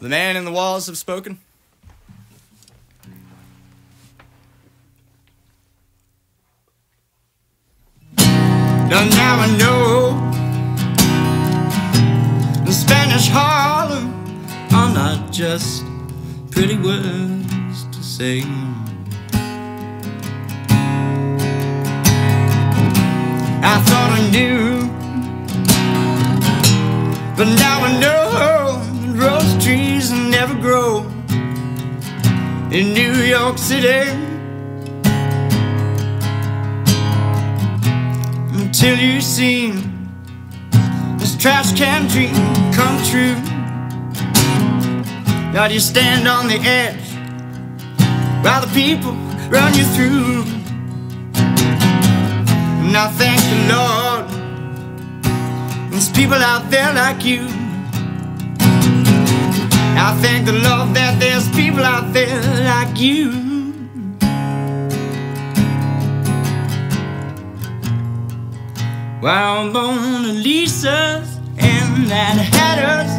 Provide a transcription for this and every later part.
The man in the walls have spoken. Now, now I know the Spanish Harlem are not just pretty words to say. I thought I knew, but now I know rose trees never grow in New York City. Until you see this trash can dream come true. Now you stand on the edge while the people run you through. And I thank the Lord, there's people out there like you. I thank the Lord that there's people out there like you. While Mona Lisas and Mad Hatters,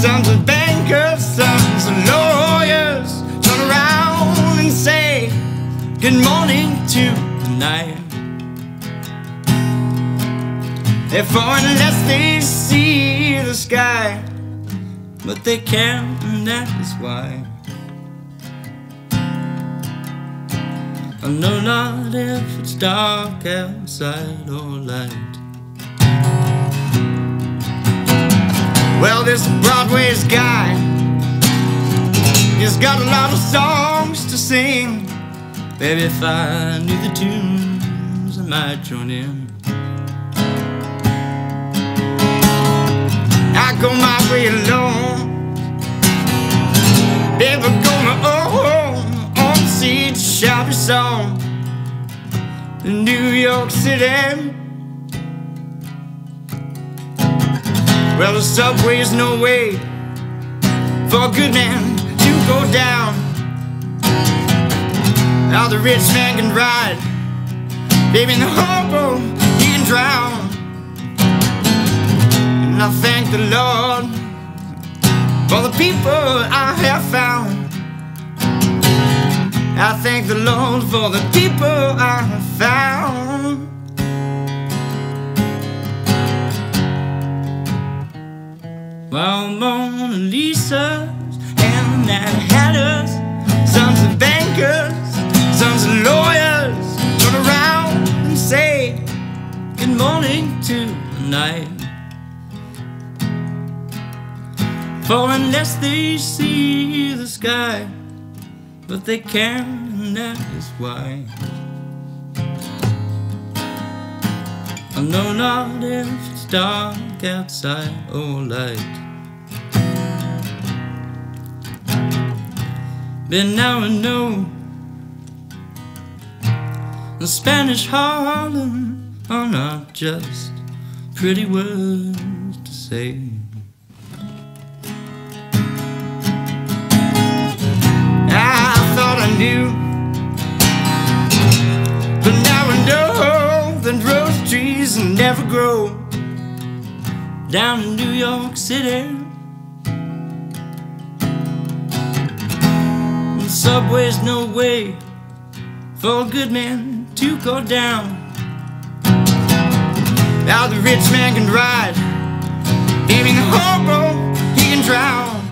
sons of bankers, sons of lawyers, turn around and say good morning to the night. Therefore, unless they see the sky, but they can't, and that is why. I know not if it's dark outside or light. Well, this Broadway's guy, he's got a lot of songs to sing. Baby, if I knew the tunes, I might join in. Go my way alone. Never gonna own on the seat shabby song in New York City. Well, the subway's no way for a good man to go down. Now the rich man can ride, baby, in the hobo he can drown. I thank the Lord for the people I have found. I thank the Lord for the people I have found. While Mona Lisas and Mad Hatters, For unless they see the sky, but they can, and that is why. I know not if it's dark outside or light. But now I know the Spanish Harlem are not just pretty words to say. But now I know that rose trees never grow down in New York City. The subway's no way for a good man to go down. Now the rich man can ride, baby, the hobo he can drown.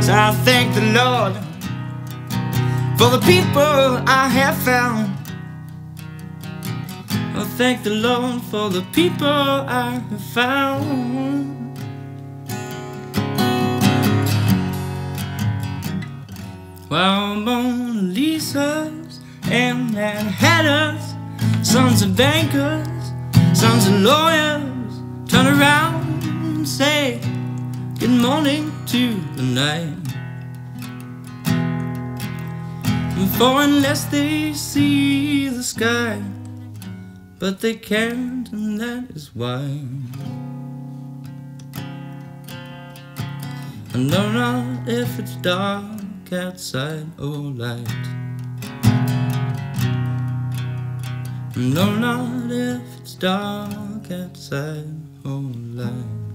So I thank the Lord for the people I have found. I thank the Lord for the people I have found. While Mona Lisas and Mad Hatters, sons of bankers, sons of lawyers, turn around and say good morning to the night. For unless they see the sky, but they can't, and that is why. I know not if it's dark outside or light. I know not if it's dark outside or light.